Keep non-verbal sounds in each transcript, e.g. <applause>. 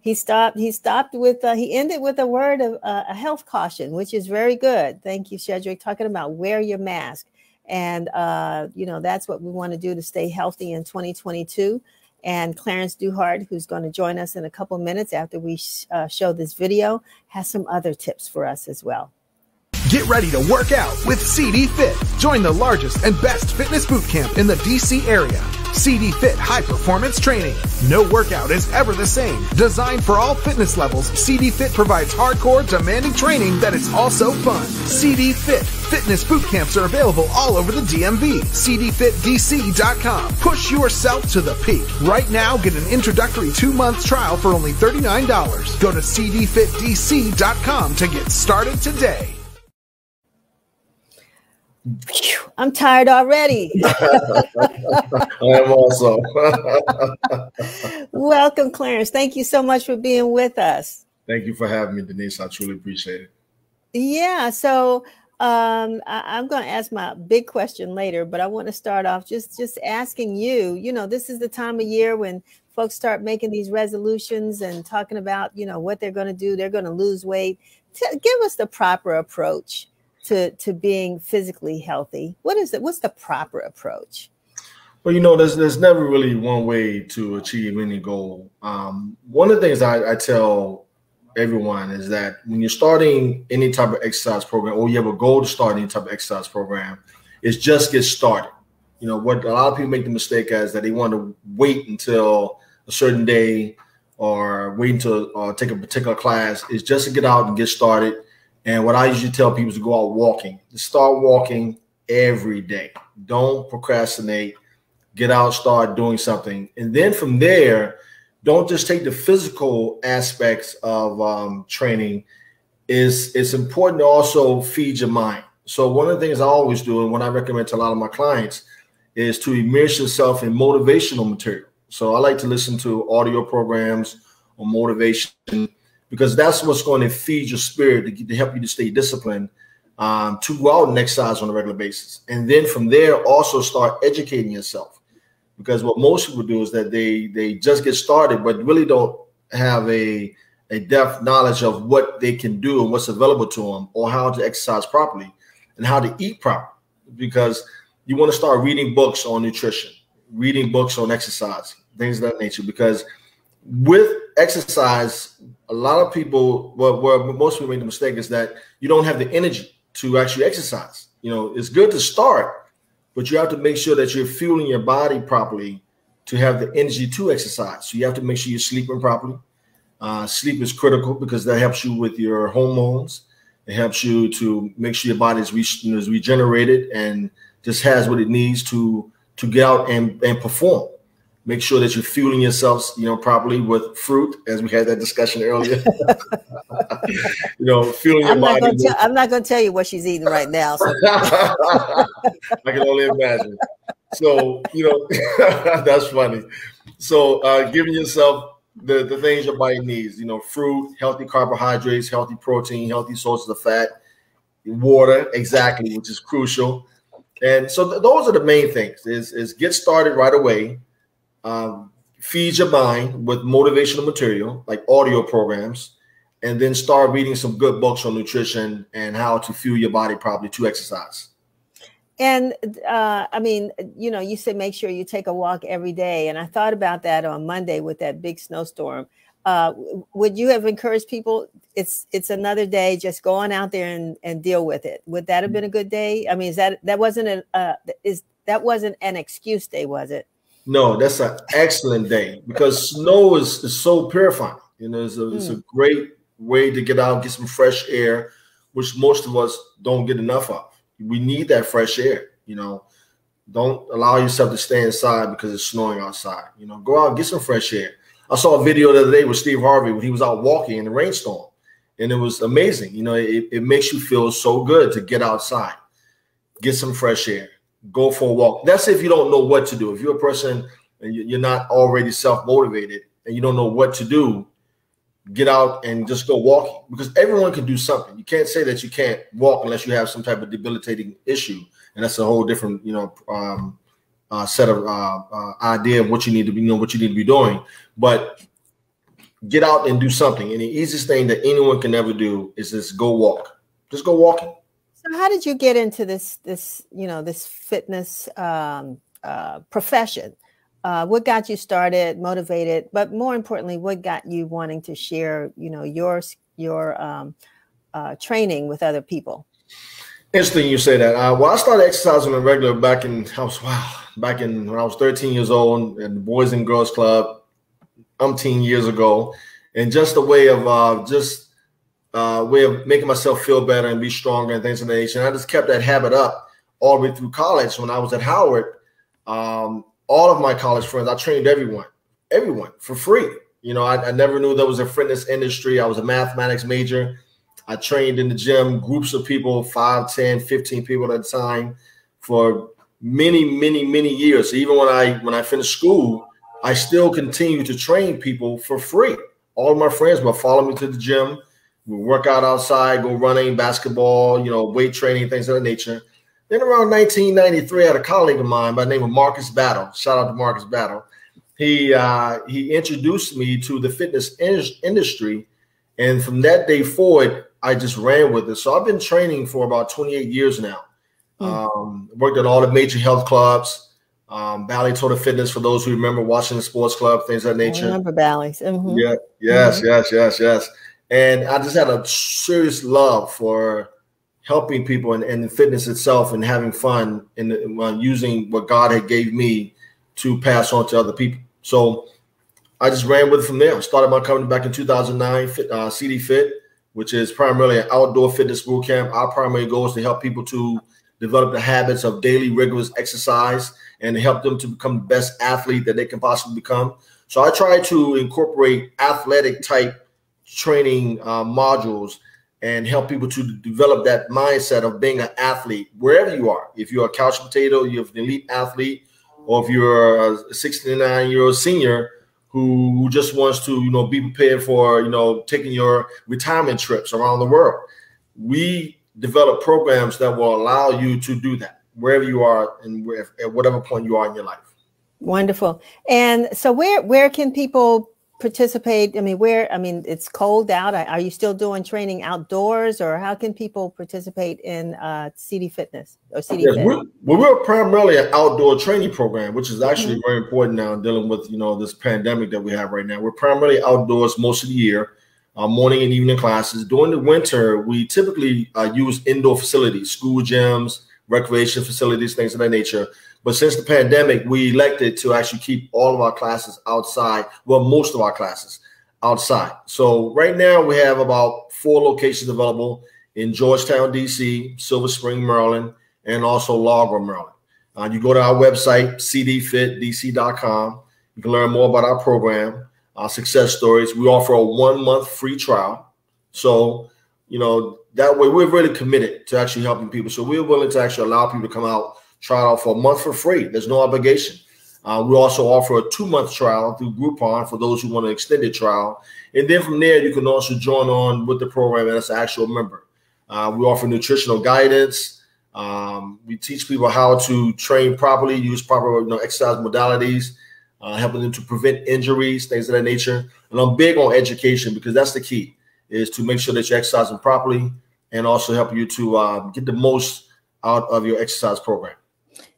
he stopped he stopped with uh, he ended with a word of uh, a health caution which is very good thank you Shedrick talking about wear your mask and uh, you know that's what we want to do to stay healthy in 2022 and Clarence Duhart, who's going to join us in a couple minutes after we sh- uh, show this video, has some other tips for us as well. Get ready to work out with CD Fit. Join the largest and best fitness boot camp in the DC area. CD Fit High Performance Training. No workout is ever the same. Designed for all fitness levels, CD Fit provides hardcore, demanding training that is also fun. CD Fit. Fitness boot camps are available all over the DMV. CDFitDC.com. Push yourself to the peak. Right now, get an introductory two-month trial for only $39. Go to CDFitDC.com to get started today. I'm tired already. <laughs> I am also. <laughs> Welcome, Clarence. Thank you so much for being with us. Thank you for having me, Denise. I truly appreciate it. Yeah. So um, I, am going to ask my big question later, but I want to start off just just asking you. You know, this is the time of year when folks start making these resolutions and talking about you know what they're going to do. They're going to lose weight. T- give us the proper approach to to being physically healthy? What is it? What's the proper approach? Well, you know, there's there's never really one way to achieve any goal. Um, one of the things I, I tell everyone is that when you're starting any type of exercise program, or you have a goal to start any type of exercise program, is just get started. You know, what a lot of people make the mistake as that they want to wait until a certain day or wait until uh, take a particular class is just to get out and get started and what I usually tell people is to go out walking. Start walking every day. Don't procrastinate. Get out, start doing something. And then from there, don't just take the physical aspects of um, training. Is it's important to also feed your mind. So one of the things I always do, and what I recommend to a lot of my clients, is to immerse yourself in motivational material. So I like to listen to audio programs on motivation because that's what's going to feed your spirit to, to help you to stay disciplined um, to go out and exercise on a regular basis. And then from there, also start educating yourself. Because what most people do is that they they just get started, but really don't have a a depth knowledge of what they can do and what's available to them, or how to exercise properly and how to eat properly. Because you want to start reading books on nutrition, reading books on exercise, things of that nature. Because with exercise, a lot of people, well, where most people make the mistake is that you don't have the energy to actually exercise. You know, it's good to start, but you have to make sure that you're fueling your body properly to have the energy to exercise. So you have to make sure you're sleeping properly. Uh, sleep is critical because that helps you with your hormones. It helps you to make sure your body is, re- is regenerated and just has what it needs to to get out and, and perform. Make sure that you're fueling yourselves, you know, properly with fruit, as we had that discussion earlier. <laughs> you know, fueling I'm your body. I'm not going to tell you what she's eating right now. So. <laughs> I can only imagine. So, you know, <laughs> that's funny. So, uh, giving yourself the, the things your body needs, you know, fruit, healthy carbohydrates, healthy protein, healthy sources of fat, water, exactly, which is crucial. And so th- those are the main things is, is get started right away um, feed your mind with motivational material like audio programs, and then start reading some good books on nutrition and how to fuel your body properly to exercise. And uh, I mean, you know, you say make sure you take a walk every day. And I thought about that on Monday with that big snowstorm. Uh, would you have encouraged people? It's it's another day. Just go on out there and, and deal with it. Would that have been a good day? I mean, is that that wasn't a uh, is that wasn't an excuse day, was it? No, that's an excellent day because snow is, is so purifying. You know, it's a, mm. it's a hmm. great way to get out, get some fresh air, which most of us don't get enough of. We need that fresh air. You know, don't allow yourself to stay inside because it's snowing outside. You know, go out and get some fresh air. I saw a video the other day with Steve Harvey when he was out walking in the rainstorm, and it was amazing. You know, it, it makes you feel so good to get outside, get some fresh air go for a walk. That's if you don't know what to do. If you're a person and you're not already self motivated and you don't know what to do, get out and just go walking because everyone can do something. You can't say that you can't walk unless you have some type of debilitating issue, and that's a whole different, you know, um, uh, set of uh, uh, idea of what you need to be, you know, what you need to be doing. But get out and do something. And the easiest thing that anyone can ever do is just go walk. Just go walking. How did you get into this this you know this fitness um, uh, profession? Uh, what got you started, motivated, but more importantly, what got you wanting to share you know your your um, uh, training with other people? Interesting you say that. Uh, well, I started exercising on regular back in I was wow back in when I was 13 years old at the Boys and Girls Club, umpteen years ago, and just a way of uh, just uh, way of making myself feel better and be stronger and things of that nature. And I just kept that habit up all the way through college. When I was at Howard, um, all of my college friends, I trained everyone, everyone for free. You know, I, I never knew there was a fitness industry. I was a mathematics major. I trained in the gym, groups of people, 5, 10, 15 people at a time for many, many, many years. So even when I when I finished school, I still continued to train people for free. All my friends would follow me to the gym work out outside, go running, basketball, you know, weight training, things of that nature. Then around 1993, I had a colleague of mine by the name of Marcus Battle. Shout out to Marcus Battle. He uh, he introduced me to the fitness in- industry, and from that day forward, I just ran with it. So I've been training for about 28 years now. Mm. Um, worked at all the major health clubs, um, Bally Total Fitness for those who remember Washington sports club, things of that nature. I remember Bally's. Mm-hmm. Yeah, yes, mm-hmm. yes, yes, yes. And I just had a serious love for helping people and, and fitness itself and having fun and uh, using what God had gave me to pass on to other people. So I just ran with it from there. I started my company back in 2009, uh, CD Fit, which is primarily an outdoor fitness boot camp. Our primary goal is to help people to develop the habits of daily rigorous exercise and help them to become the best athlete that they can possibly become. So I try to incorporate athletic type training uh, modules and help people to develop that mindset of being an athlete wherever you are. If you're a couch potato, you're an elite athlete, or if you're a 69 year old senior who just wants to, you know, be prepared for, you know, taking your retirement trips around the world. We develop programs that will allow you to do that wherever you are and at whatever point you are in your life. Wonderful. And so where where can people participate? I mean, where, I mean, it's cold out. Are you still doing training outdoors or how can people participate in uh, CD Fitness or CD yes, we're, well, we're primarily an outdoor training program, which is actually mm-hmm. very important now dealing with, you know, this pandemic that we have right now. We're primarily outdoors most of the year, uh, morning and evening classes. During the winter, we typically uh, use indoor facilities, school gyms, recreation facilities, things of that nature. But since the pandemic, we elected to actually keep all of our classes outside. Well, most of our classes outside. So right now we have about four locations available in Georgetown, DC, Silver Spring, Maryland, and also Largo, Maryland. Uh, you go to our website, cdfitdc.com. You can learn more about our program, our success stories. We offer a one month free trial. So, you know, that way we're really committed to actually helping people. So we're willing to actually allow people to come out Try it out for a month for free. There's no obligation. Uh, we also offer a two month trial through Groupon for those who want an extended trial. And then from there, you can also join on with the program as an actual member. Uh, we offer nutritional guidance. Um, we teach people how to train properly, use proper you know, exercise modalities, uh, helping them to prevent injuries, things of that nature. And I'm big on education because that's the key is to make sure that you're exercising properly and also help you to uh, get the most out of your exercise program.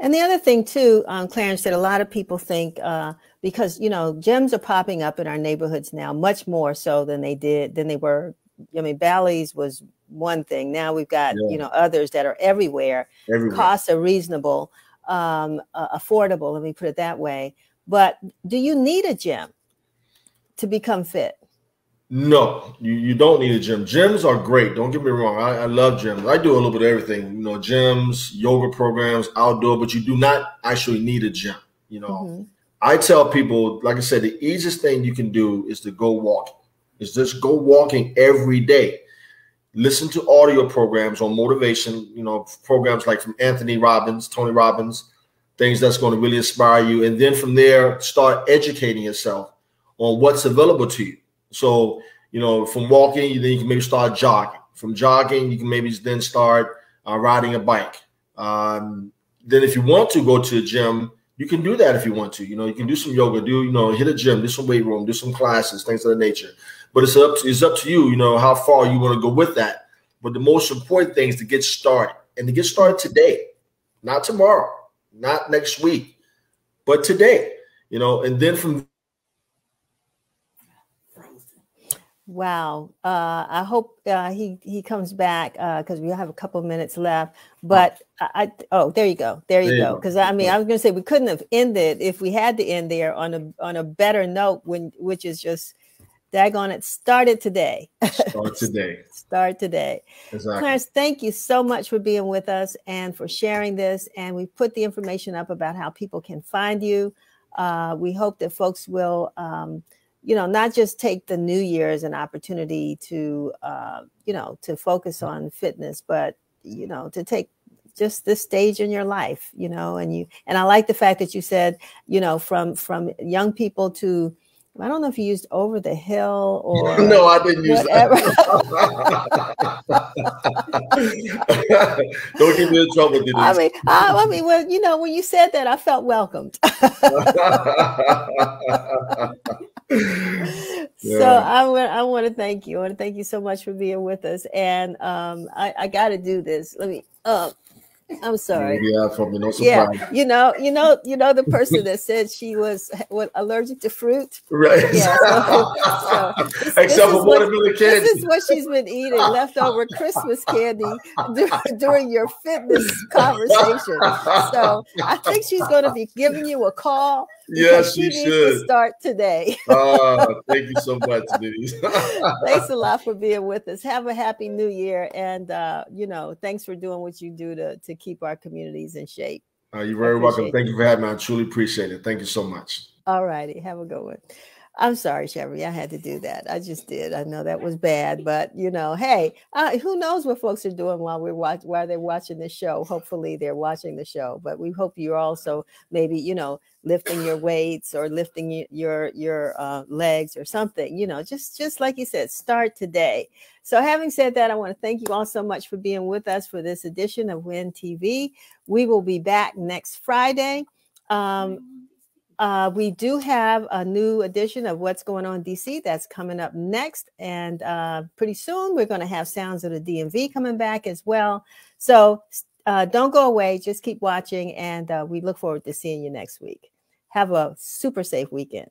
And the other thing too, um, Clarence, that a lot of people think uh, because you know gyms are popping up in our neighborhoods now, much more so than they did than they were. I mean, Bally's was one thing. Now we've got yeah. you know others that are everywhere. everywhere. Costs are reasonable, um, uh, affordable. Let me put it that way. But do you need a gym to become fit? No, you, you don't need a gym. Gyms are great. Don't get me wrong. I, I love gyms. I do a little bit of everything. You know, gyms, yoga programs, outdoor, but you do not actually need a gym. You know, mm-hmm. I tell people, like I said, the easiest thing you can do is to go walking. Is just go walking every day. Listen to audio programs on motivation. You know, programs like from Anthony Robbins, Tony Robbins, things that's going to really inspire you, and then from there, start educating yourself on what's available to you so, you know, from walking, then you can maybe start jogging. From jogging, you can maybe then start uh, riding a bike. Um, then, if you want to go to the gym, you can do that if you want to. You know, you can do some yoga, do you know, hit a gym, do some weight room, do some classes, things of that nature. But it's up to it's up to you. You know how far you want to go with that. But the most important thing is to get started and to get started today, not tomorrow, not next week, but today. You know, and then from Wow. Uh, I hope uh, he he comes back because uh, we have a couple minutes left. But I, I oh there you go there you there go because I mean I was going to say we couldn't have ended if we had to end there on a on a better note when which is just daggone it started today. Start <laughs> today. Start today. Exactly. Clarence, thank you so much for being with us and for sharing this. And we put the information up about how people can find you. Uh, we hope that folks will. Um, you know, not just take the new year as an opportunity to, uh, you know, to focus on fitness, but, you know, to take just this stage in your life, you know, and you, and I like the fact that you said, you know, from, from young people to, I don't know if you used over the hill <laughs> or no, I didn't use whatever. <laughs> don't get me in trouble, <laughs> Denise. I mean, I, I, mean, well, you know, when you said that, I felt welcomed. Yeah. So I want I want to thank you. I want to thank you so much for being with us. And um, I, I got to do this. Let me. Uh, I'm sorry. Yeah, for me, no surprise. Yeah, you know, you know, you know the person that said she was what allergic to fruit. Right. Yeah. So, <laughs> so this, Except this for watermelon candy. This is what she's been eating: leftover Christmas candy during your fitness conversation. So I think she's going to be giving you a call. Yes, she, should start today. uh, <laughs> thank you so much, Denise. <laughs> thanks a lot <laughs> for being with us. Have a happy new year, and uh, you know, thanks for doing what you do to to keep our communities in shape. Uh, you're very welcome. Thank you for having me. I truly appreciate it. Thank you so much. All righty. Have a good one. I'm sorry, Chevy. I had to do that. I just did. I know that was bad, but you know, hey, uh, who knows what folks are doing while we're watching while they're watching the show? Hopefully, they're watching the show. But we hope you're also maybe you know lifting your weights or lifting your your uh, legs or something. You know, just just like you said, start today. So, having said that, I want to thank you all so much for being with us for this edition of Win TV. We will be back next Friday. Um, uh, we do have a new edition of What's Going On DC that's coming up next. And uh, pretty soon we're going to have Sounds of the DMV coming back as well. So uh, don't go away. Just keep watching. And uh, we look forward to seeing you next week. Have a super safe weekend.